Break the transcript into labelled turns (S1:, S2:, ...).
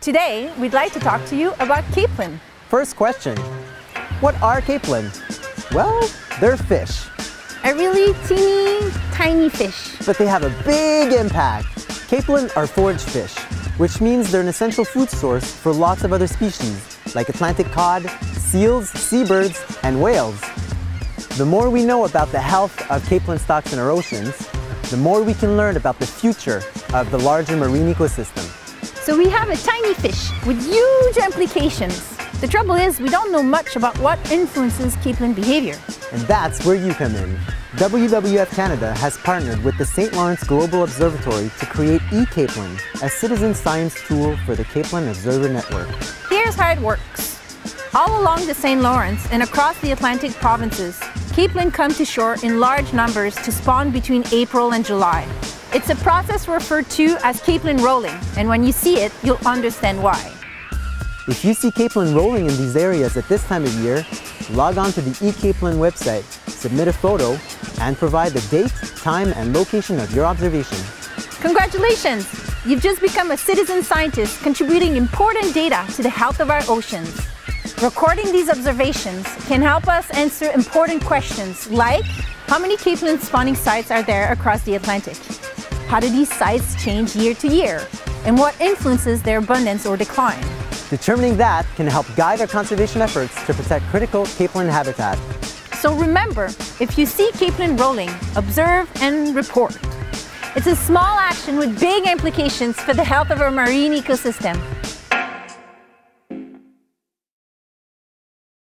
S1: Today, we'd like to talk to you about capelin.
S2: First question What are capelin? Well, they're fish,
S1: A really teeny, tiny fish.
S2: but they have a big impact. Capelin are forage fish, which means they're an essential food source for lots of other species, like Atlantic cod, seals, seabirds, and whales. The more we know about the health of capelin stocks in our oceans, the more we can learn about the future of the larger marine ecosystem.
S1: So we have a tiny fish with huge implications. The trouble is, we don't know much about what influences capelin behavior.
S2: And that's where you come in. WWF Canada has partnered with the St. Lawrence Global Observatory to create eCapelin, a citizen science tool for the Capelin Observer Network.
S1: Here's how it works. All along the St. Lawrence and across the Atlantic provinces, capelin come to shore in large numbers to spawn between April and July. It's a process referred to as capelin rolling, and when you see it, you'll understand why.
S2: If you see capelin rolling in these areas at this time of year, log on to the eCapelin website, submit a photo, and provide the date, time, and location of your observation.
S1: Congratulations! You've just become a citizen scientist contributing important data to the health of our oceans. Recording these observations can help us answer important questions like how many capelin spawning sites are there across the Atlantic? How do these sites change year to year? And what influences their abundance or decline?
S2: Determining that can help guide our conservation efforts to protect critical capelin habitat.
S1: So remember, if you see capelin rolling, observe and report. It's a small action with big implications for the health of our marine ecosystem.